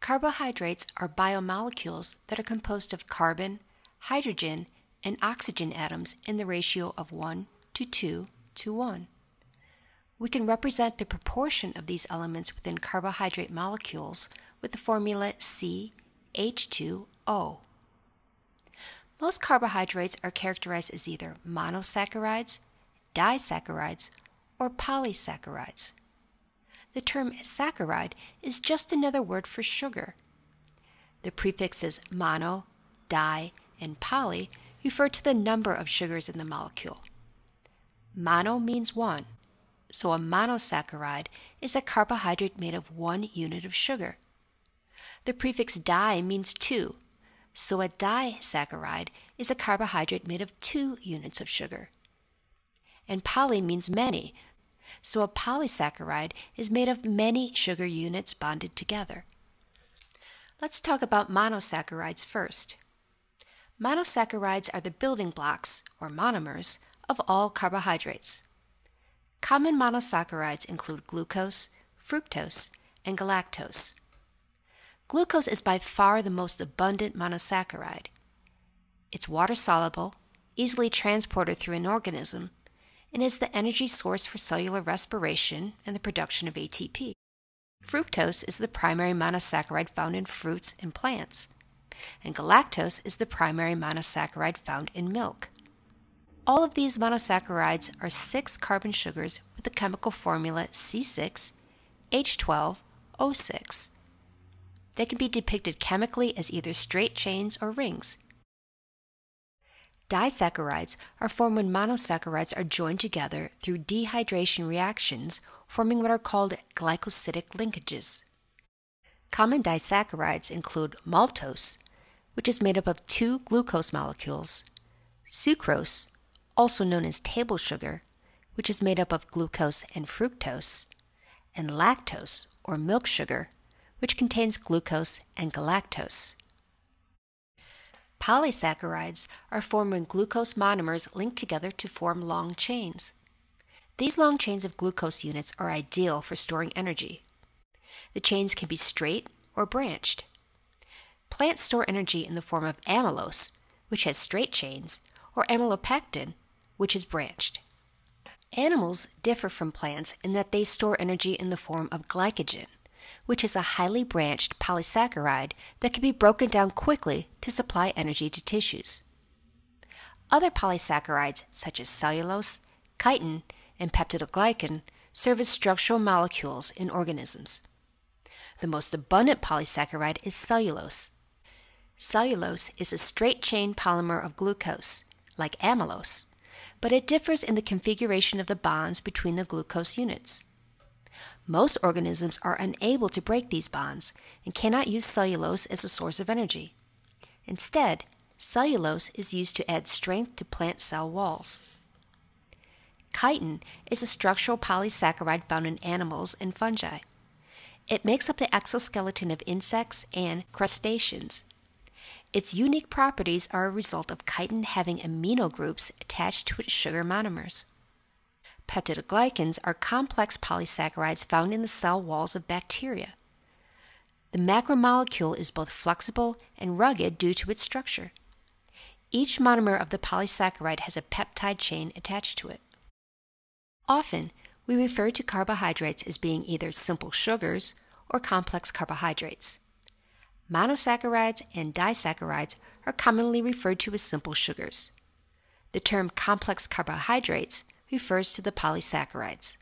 Carbohydrates are biomolecules that are composed of carbon, hydrogen, and oxygen atoms in the ratio of 1 to 2 to 1. We can represent the proportion of these elements within carbohydrate molecules with the formula CH2O. Most carbohydrates are characterized as either monosaccharides, disaccharides, or polysaccharides. The term saccharide is just another word for sugar. The prefixes mono, di, and poly refer to the number of sugars in the molecule. Mono means one, so a monosaccharide is a carbohydrate made of one unit of sugar. The prefix di means two, so a disaccharide is a carbohydrate made of two units of sugar. And poly means many, so a polysaccharide is made of many sugar units bonded together. Let's talk about monosaccharides first. Monosaccharides are the building blocks, or monomers, of all carbohydrates. Common monosaccharides include glucose, fructose, and galactose. Glucose is by far the most abundant monosaccharide. It's water soluble, easily transported through an organism, and is the energy source for cellular respiration and the production of ATP. Fructose is the primary monosaccharide found in fruits and plants, and galactose is the primary monosaccharide found in milk. All of these monosaccharides are six carbon sugars with the chemical formula C6H12O6. They can be depicted chemically as either straight chains or rings. Disaccharides are formed when monosaccharides are joined together through dehydration reactions, forming what are called glycosidic linkages. Common disaccharides include maltose, which is made up of two glucose molecules, sucrose, also known as table sugar, which is made up of glucose and fructose, and lactose, or milk sugar, which contains glucose and galactose. Polysaccharides are formed when glucose monomers link together to form long chains. These long chains of glucose units are ideal for storing energy. The chains can be straight or branched. Plants store energy in the form of amylose, which has straight chains, or amylopectin, which is branched. Animals differ from plants in that they store energy in the form of glycogen, which is a highly branched polysaccharide that can be broken down quickly to supply energy to tissues. Other polysaccharides, such as cellulose, chitin, and peptidoglycan, serve as structural molecules in organisms. The most abundant polysaccharide is cellulose. Cellulose is a straight chain polymer of glucose, like amylose, but it differs in the configuration of the bonds between the glucose units. Most organisms are unable to break these bonds and cannot use cellulose as a source of energy. Instead, cellulose is used to add strength to plant cell walls. Chitin is a structural polysaccharide found in animals and fungi. It makes up the exoskeleton of insects and crustaceans. Its unique properties are a result of chitin having amino groups attached to its sugar monomers. Peptidoglycans are complex polysaccharides found in the cell walls of bacteria. The macromolecule is both flexible and rugged due to its structure. Each monomer of the polysaccharide has a peptide chain attached to it. Often, we refer to carbohydrates as being either simple sugars or complex carbohydrates. Monosaccharides and disaccharides are commonly referred to as simple sugars. The term complex carbohydrates refers to the polysaccharides.